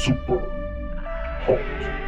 super hot.